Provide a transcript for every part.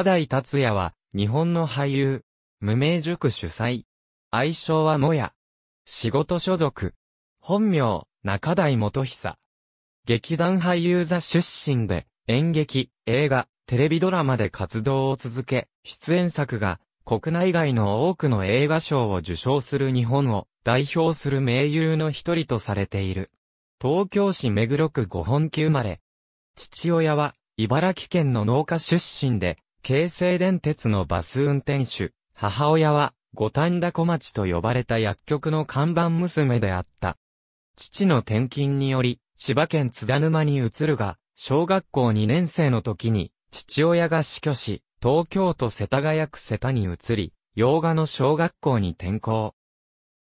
中台達也は、日本の俳優。無名塾主催。愛称はもや。仕事所属。本名、中台元久。劇団俳優座出身で、演劇、映画、テレビドラマで活動を続け、出演作が、国内外の多くの映画賞を受賞する日本を代表する名優の一人とされている。東京市目黒区五本木生まれ。父親は、茨城県の農家出身で、京成電鉄のバス運転手。母親は、五反田小町と呼ばれた薬局の看板娘であった。父の転勤により、千葉県津田沼に移るが、小学校2年生の時に、父親が死去し、東京都世田谷区世田に移り、洋画の小学校に転校。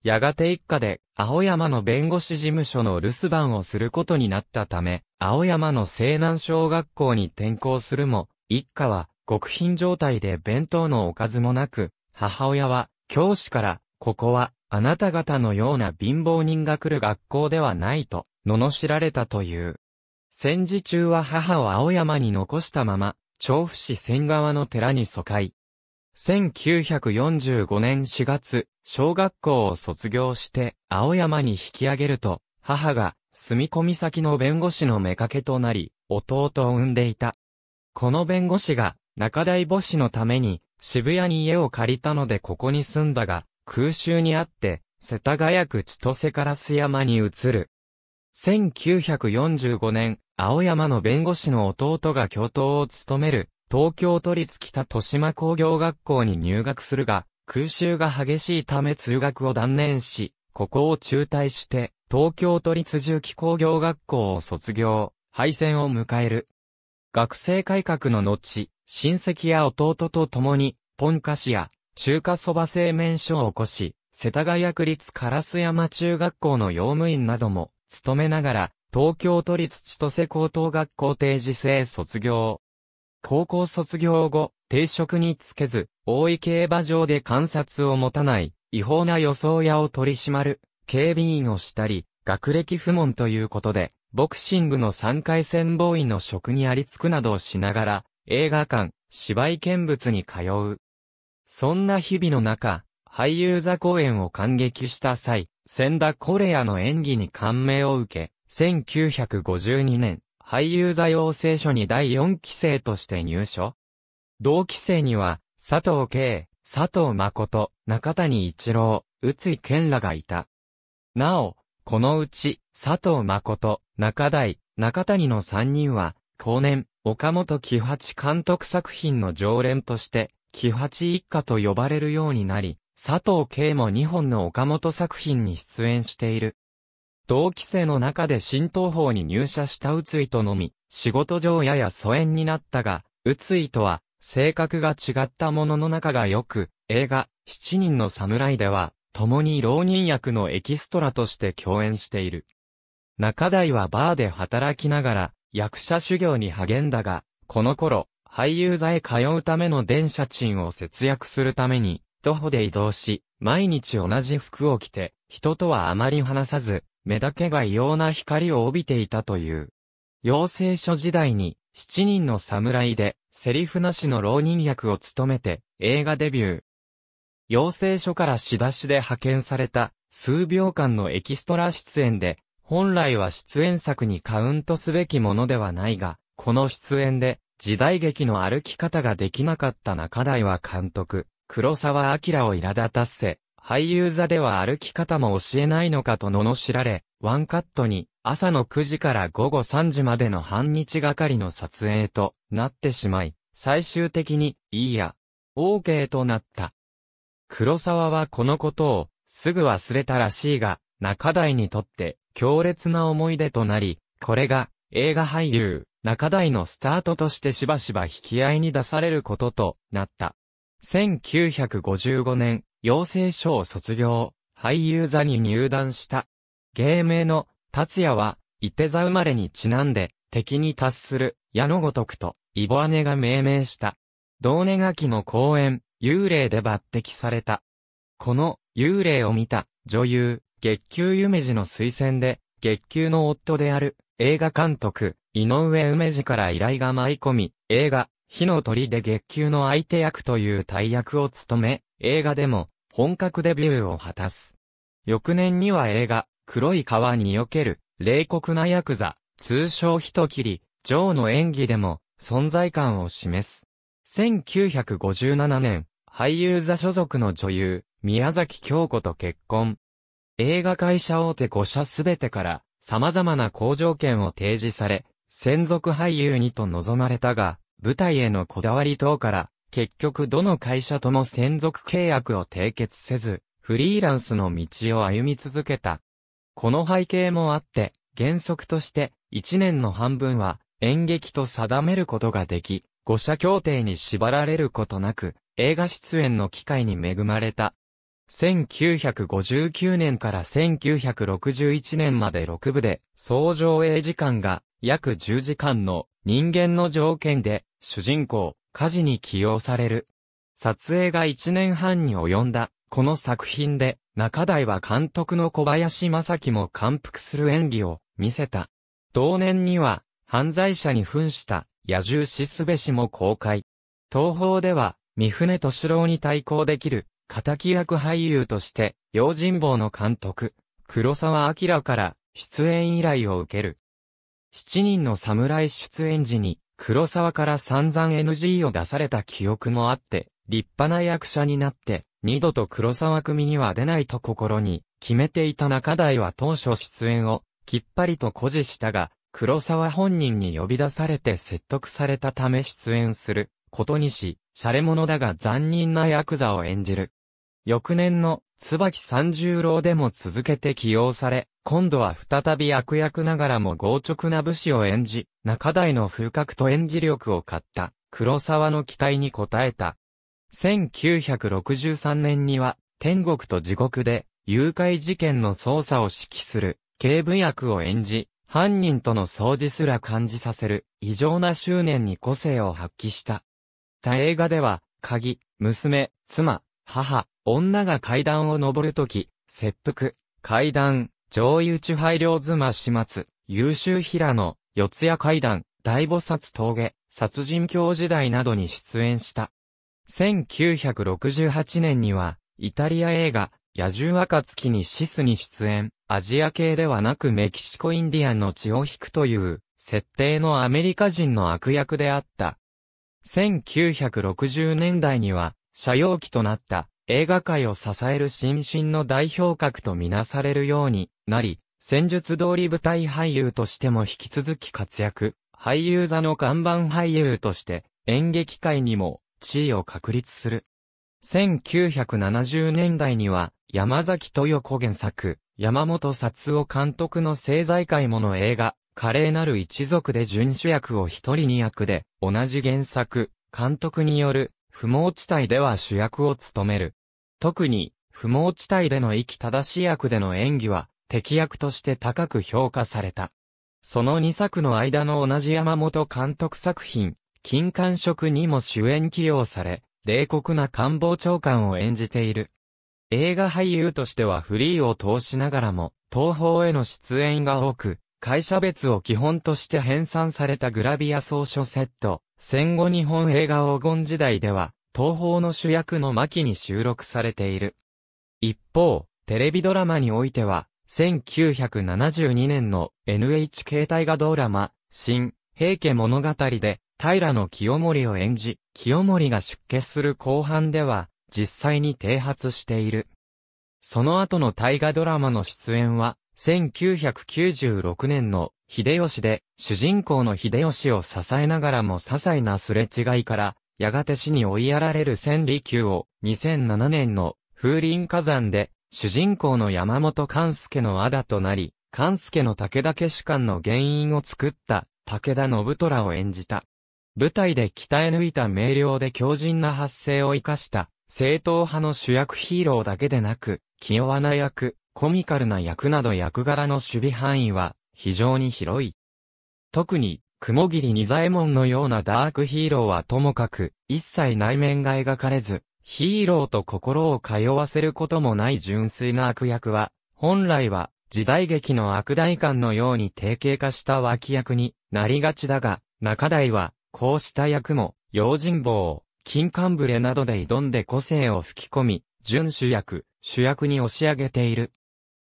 やがて一家で、青山の弁護士事務所の留守番をすることになったため、青山の西南小学校に転校するも、一家は極貧状態で弁当のおかずもなく、母親は、教師から、ここは、あなた方のような貧乏人が来る学校ではないと、罵られたという。戦時中は母を青山に残したまま、調布市仙川の寺に疎開。1945年4月、小学校を卒業して、青山に引き上げると、母が、住み込み先の弁護士の妾となり、弟を産んでいた。この弁護士が、中大母子のために、渋谷に家を借りたのでここに住んだが、空襲にあって、世田谷区千歳烏山に移る。1945年、青山の弁護士の弟が教頭を務める、東京都立北豊島工業学校に入学するが、空襲が激しいため通学を断念し、ここを中退して、東京都立重機工業学校を卒業、敗戦を迎える。学生改革の後、親戚や弟と共に、ポン菓子や中華そば製麺所を起こし、世田谷区立烏山中学校の用務員なども務めながら、東京都立千歳高等学校定時制卒業。高校卒業後、定職につけず、大井競馬場で観察を持たない、違法な予想屋を取り締まる、警備員をしたり、学歴不問ということで、ボクシングの3回戦ボーイの職にありつくなどをしながら、映画館、芝居見物に通う。そんな日々の中、俳優座公演を感激した際、千田コレアの演技に感銘を受け、1952年、俳優座養成所に第4期生として入所。同期生には、佐藤慶、佐藤誠、中谷一郎、宇津井健らがいた。なお、このうち、佐藤誠、中台、中谷の3人は、後年、岡本喜八監督作品の常連として、喜八一家と呼ばれるようになり、佐藤慶も2本の岡本作品に出演している。同期生の中で新東方に入社した宇津井とのみ、仕事上やや疎遠になったが、宇津井とは、性格が違ったものの仲が良く、映画、七人の侍では、共に浪人役のエキストラとして共演している。中台はバーで働きながら、役者修行に励んだが、この頃、俳優座へ通うための電車賃を節約するために、徒歩で移動し、毎日同じ服を着て、人とはあまり話さず、目だけが異様な光を帯びていたという。養成所時代に、七人の侍で、セリフなしの浪人役を務めて、映画デビュー。養成所から仕出しで派遣された、数秒間のエキストラ出演で、本来は出演作にカウントすべきものではないが、この出演で時代劇の歩き方ができなかった中台は監督、黒沢明を苛立たせ、俳優座では歩き方も教えないのかと罵られ、ワンカットに朝の9時から午後3時までの半日がかりの撮影となってしまい、最終的に、いいや、OK となった。黒沢はこのことをすぐ忘れたらしいが、中台にとって強烈な思い出となり、これが映画俳優、中台のスタートとしてしばしば引き合いに出されることとなった。1955年、養成所を卒業、俳優座に入団した。芸名の達也は、伊手座生まれにちなんで、敵に達する矢のごとくと、イボアネが命名した。同年秋の公演、幽霊で抜擢された。この幽霊を見た女優、月給夢二の推薦で、月給の夫である映画監督、井上梅二から依頼が舞い込み、映画、火の鳥で月給の相手役という大役を務め、映画でも本格デビューを果たす。翌年には映画、黒い川における、冷酷なヤクザ、通称人切り、ジョーの演技でも存在感を示す。1957年、俳優座所属の女優、宮崎京子と結婚。映画会社大手5社すべてから様々な好条件を提示され、専属俳優にと望まれたが、舞台へのこだわり等から、結局どの会社とも専属契約を締結せず、フリーランスの道を歩み続けた。この背景もあって、原則として1年の半分は演劇と定めることができ、五社協定に縛られることなく、映画出演の機会に恵まれた。1959年から1961年まで6部で、総上映時間が約10時間の人間の条件で、主人公、家事に起用される。撮影が1年半に及んだ、この作品で、中台は監督の小林正樹も感服する演技を見せた。同年には、犯罪者に扮した野獣しすべしも公開。東方では、三船敏郎に対抗できる、仇役俳優として、用心棒の監督、黒沢明から出演依頼を受ける。七人の侍出演時に、黒沢から散々 NG を出された記憶もあって、立派な役者になって、二度と黒沢組には出ないと心に決めていた中台は当初出演をきっぱりと誇示したが、黒沢本人に呼び出されて説得されたため出演することにし、シャレ者だが残忍なヤクザを演じる。翌年の椿三十郎でも続けて起用され、今度は再び悪役ながらも強直な武士を演じ、中台の風格と演技力を買った黒沢の期待に応えた。1963年には、天国と地獄で、誘拐事件の捜査を指揮する、警部役を演じ、犯人との掃除すら感じさせる、異常な執念に個性を発揮した。他映画では、鍵、娘、妻、母、女が階段を登るとき、切腹、階段、上優地配慮妻始末、優秀平野、四谷階段、大菩薩峠、殺人教時代などに出演した。1968年には、イタリア映画、野獣暁にシスに出演、アジア系ではなくメキシコインディアンの血を引くという、設定のアメリカ人の悪役であった。1960年代には、社用機となった映画界を支える新進の代表格とみなされるようになり、戦術通り舞台俳優としても引き続き活躍、俳優座の看板俳優として演劇界にも地位を確立する。1970年代には山崎豊子原作、山本薩夫監督の政財界もの映画、華麗なる一族で準主役を一人二役で、同じ原作、監督による、不毛地帯では主役を務める。特に、不毛地帯での生き正しい役での演技は、敵役として高く評価された。その2作の間の同じ山本監督作品、金環色にも主演起用され、冷酷な官房長官を演じている。映画俳優としてはフリーを通しながらも、東方への出演が多く、会社別を基本として編纂されたグラビア総書セット、戦後日本映画黄金時代では、東方の主役の巻に収録されている。一方、テレビドラマにおいては、1972年の NHK 大河ドラマ、新、平家物語で、平野清盛を演じ、清盛が出家する後半では、実際に剃髪している。その後の大河ドラマの出演は、1996年の秀吉で、主人公の秀吉を支えながらも些細なすれ違いから、やがて死に追いやられる千里宮を、2007年の風林火山で、主人公の山本勘介のアダとなり、勘介の武田家士官の原因を作った武田信虎を演じた。舞台で鍛え抜いた明瞭で強靭な発声を活かした正統派の主役ヒーローだけでなく、気弱な役、コミカルな役など役柄の守備範囲は非常に広い。特に、雲霧仁左衛門のようなダークヒーローはともかく、一切内面が描かれず、ヒーローと心を通わせることもない純粋な悪役は、本来は時代劇の悪大感のように定型化した脇役になりがちだが、中台はこうした役も用心棒、金冠ブレなどで挑んで個性を吹き込み、準主役、主役に押し上げている。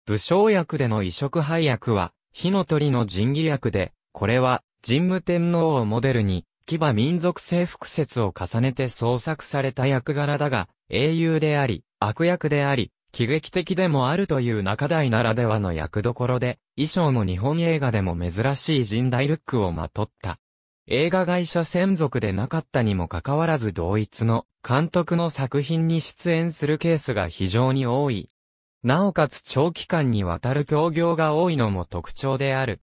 武将役での異色配役は、火の鳥の神器役で、これは、神武天皇をモデルに、騎馬民族征服説を重ねて創作された役柄だが、英雄であり、悪役であり、喜劇的でもあるという中台ならではの役どころで、衣装も日本映画でも珍しい人大ルックをまとった。映画会社専属でなかったにもかかわらず同一の監督の作品に出演するケースが非常に多い。なおかつ長期間にわたる協業が多いのも特徴である。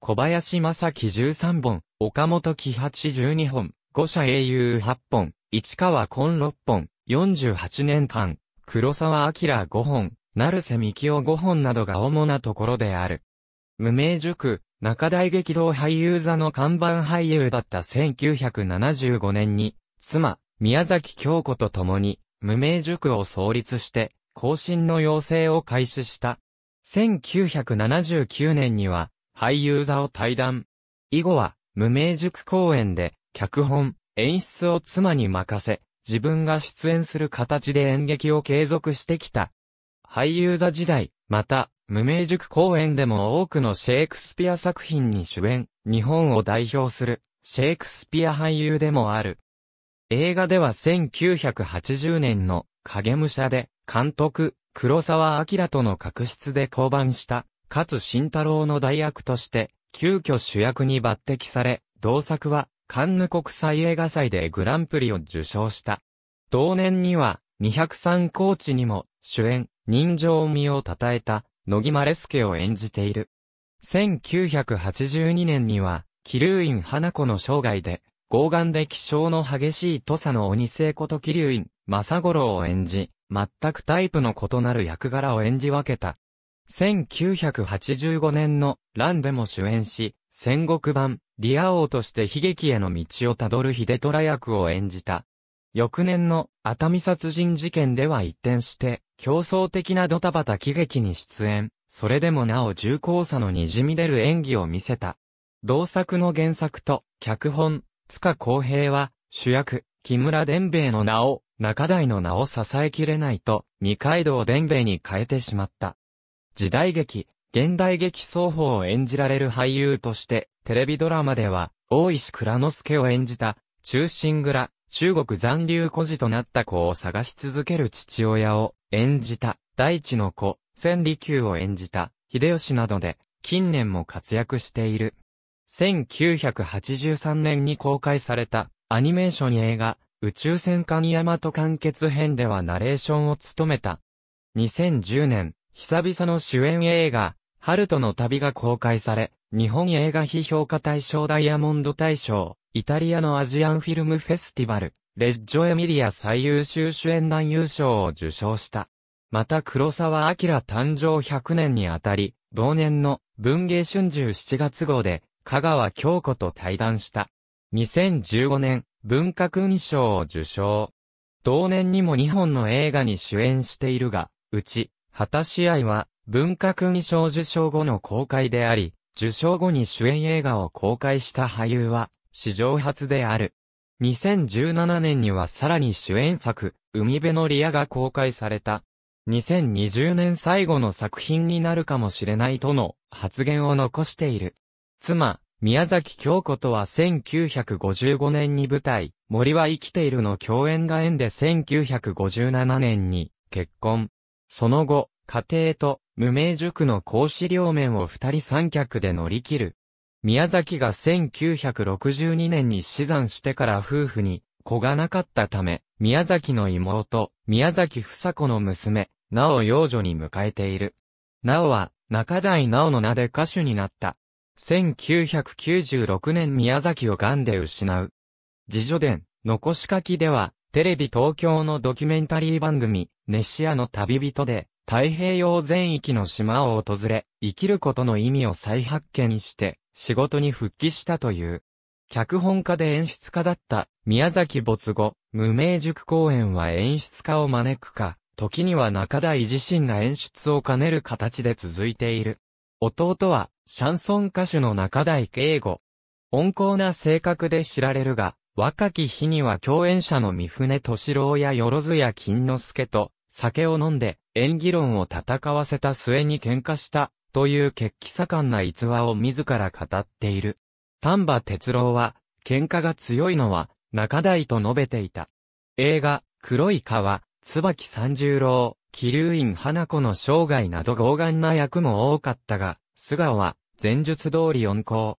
小林正樹13本、岡本喜八12本、五社英雄8本、市川紺6本、48年間、黒沢明5本、成瀬幹夫5本などが主なところである。無名塾、中大激動俳優座の看板俳優だった1975年に、妻、宮崎京子と共に、無名塾を創立して、更新の要請を開始した。1979年には、俳優座を退団。以後は、無名塾公演で、脚本、演出を妻に任せ、自分が出演する形で演劇を継続してきた。俳優座時代、また、無名塾公演でも多くのシェイクスピア作品に主演、日本を代表する、シェイクスピア俳優でもある。映画では1980年の影武者で、監督、黒沢明との確執で降板した、勝慎太郎の代役として、急遽主役に抜擢され、同作は、カンヌ国際映画祭でグランプリを受賞した。同年には、203コーチにも、主演、人情味を称えた、野木マレスケを演じている。1982年には、気流院花子の生涯で、豪眼で気象の激しい土佐の鬼聖こと気流院、正五郎を演じ、全くタイプの異なる役柄を演じ分けた。1985年の乱でも主演し、戦国版、リア王として悲劇への道をたどる秀虎役を演じた。翌年の熱海殺人事件では一転して、競争的なドタバタ喜劇に出演、それでもなお重厚さの滲み出る演技を見せた。同作の原作と、脚本、塚公平は、主役、木村伝兵衛の名を、中台の名を支えきれないと、二階堂伝兵衛に変えてしまった。時代劇、現代劇双方を演じられる俳優として、テレビドラマでは、大石倉之助を演じた、中心蔵、中国残留孤児となった子を探し続ける父親を演じた、大地の子、千里球を演じた、秀吉などで、近年も活躍している。1983年に公開された、アニメーション映画、宇宙戦艦ヤマト完結編ではナレーションを務めた。2010年、久々の主演映画、ハルトの旅が公開され、日本映画批評家大賞ダイヤモンド大賞、イタリアのアジアンフィルムフェスティバル、レッジョエミリア最優秀主演男優賞を受賞した。また黒沢明誕生100年にあたり、同年の文芸春秋7月号で、香川京子と対談した。2015年、文化勲章を受賞。同年にも2本の映画に主演しているが、うち、果たし合いは、文化勲章受賞後の公開であり、受賞後に主演映画を公開した俳優は、史上初である。2017年にはさらに主演作、海辺のリアが公開された。2020年最後の作品になるかもしれないとの発言を残している。妻、宮崎京子とは1955年に舞台、森は生きているの共演が縁で1957年に結婚。その後、家庭と無名塾の講師両面を二人三脚で乗り切る。宮崎が1962年に死産してから夫婦に子がなかったため、宮崎の妹、宮崎房子の娘、なお養女に迎えている。なおは、中台なおの名で歌手になった。1996年宮崎を癌で失う。自助伝、残し書きでは、テレビ東京のドキュメンタリー番組、ネシアの旅人で、太平洋全域の島を訪れ、生きることの意味を再発見して、仕事に復帰したという。脚本家で演出家だった宮崎没後、無名塾公演は演出家を招くか、時には中台自身が演出を兼ねる形で続いている。弟は、シャンソン歌手の中台敬吾。温厚な性格で知られるが、若き日には共演者の三船敏郎やよろずや金之助と酒を飲んで演技論を戦わせた末に喧嘩したという血気盛んな逸話を自ら語っている。丹波哲郎は喧嘩が強いのは中台と述べていた。映画、黒い川、椿三十郎、気流院花子の生涯など豪眼な役も多かったが、素顔は前述通り温厚。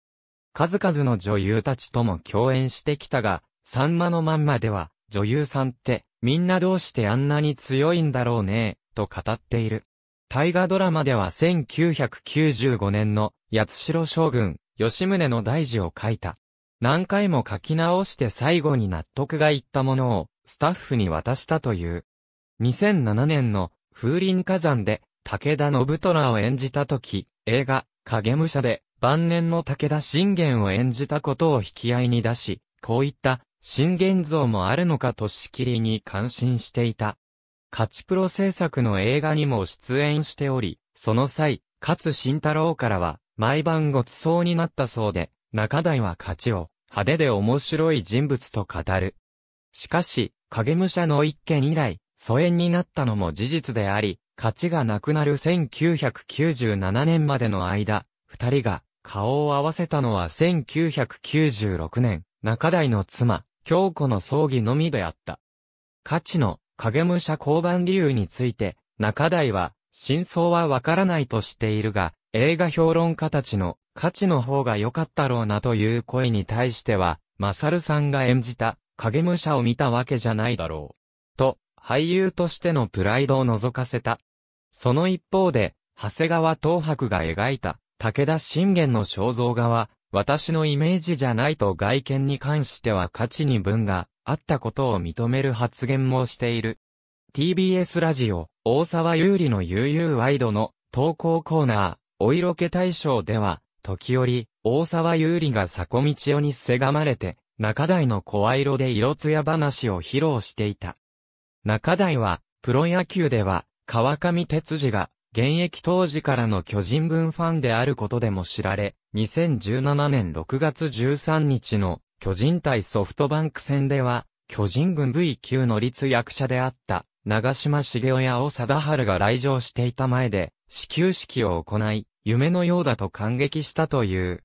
数々の女優たちとも共演してきたが、さんまのまんまでは、女優さんって、みんなどうしてあんなに強いんだろうね、と語っている。大河ドラマでは1995年の、八代将軍、吉宗の大事を書いた。何回も書き直して最後に納得がいったものを、スタッフに渡したという。2007年の、風林火山で、武田信虎を演じた時、映画、影武者で、晩年の武田信玄を演じたことを引き合いに出し、こういった信玄像もあるのかとしきりに感心していた。勝ちプロ制作の映画にも出演しており、その際、勝慎太郎からは、毎晩ごちそうになったそうで、中台は勝ちを、派手で面白い人物と語る。しかし、影武者の一件以来、疎遠になったのも事実であり、勝ちがなくなる1997年までの間、二人が顔を合わせたのは1996年、中台の妻、京子の葬儀のみであった。価値の影武者交番理由について、中台は、真相はわからないとしているが、映画評論家たちの価値の方が良かったろうなという声に対しては、マサルさんが演じた影武者を見たわけじゃないだろう。と、俳優としてのプライドを覗かせた。その一方で、長谷川東博が描いた武田信玄の肖像画は、私のイメージじゃないと外見に関しては価値に分があったことを認める発言もしている。TBS ラジオ、大沢優里の悠々ワイドの投稿コーナー、お色気大賞では、時折、大沢優里が坂道代にせがまれて、中台の声色で色艶話を披露していた。中台は、プロ野球では、川上哲司が、現役当時からの巨人軍ファンであることでも知られ、2017年6月13日の巨人対ソフトバンク戦では、巨人軍 V 級の立役者であった長島茂雄や尾貞治が来場していた前で始球式を行い、夢のようだと感激したという。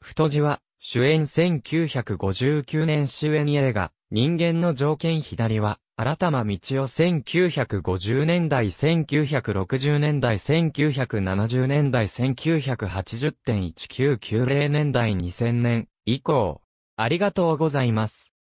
太字は主演1959年主演映画人間の条件左は新玉道夫1950年代1960年代1970年代1980.1990年代2000年以降。ありがとうございます。